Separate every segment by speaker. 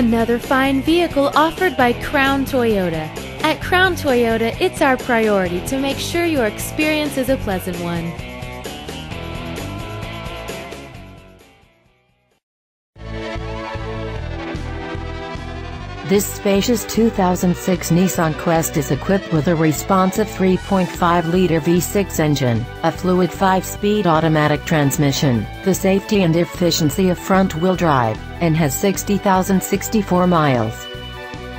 Speaker 1: Another fine vehicle offered by Crown Toyota. At Crown Toyota, it's our priority to make sure your experience is a pleasant one.
Speaker 2: This spacious 2006 Nissan Quest is equipped with a responsive 3.5-liter V6 engine, a fluid 5-speed automatic transmission, the safety and efficiency of front-wheel drive, and has 60,064 miles.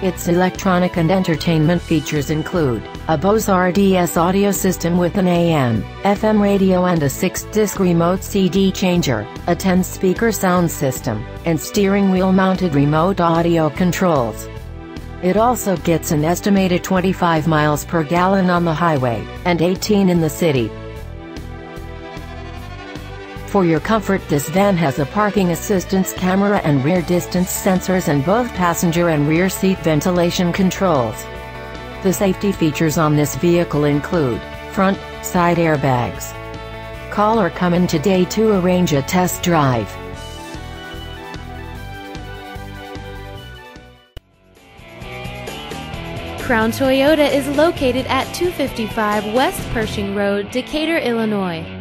Speaker 2: Its electronic and entertainment features include a Bose RDS audio system with an AM, FM radio and a 6-disc remote CD changer, a 10-speaker sound system, and steering wheel mounted remote audio controls. It also gets an estimated 25 miles per gallon on the highway, and 18 in the city. For your comfort this van has a parking assistance camera and rear distance sensors and both passenger and rear seat ventilation controls. The safety features on this vehicle include front, side airbags. Call or come in today to arrange a test drive.
Speaker 1: Crown Toyota is located at 255 West Pershing Road, Decatur, Illinois.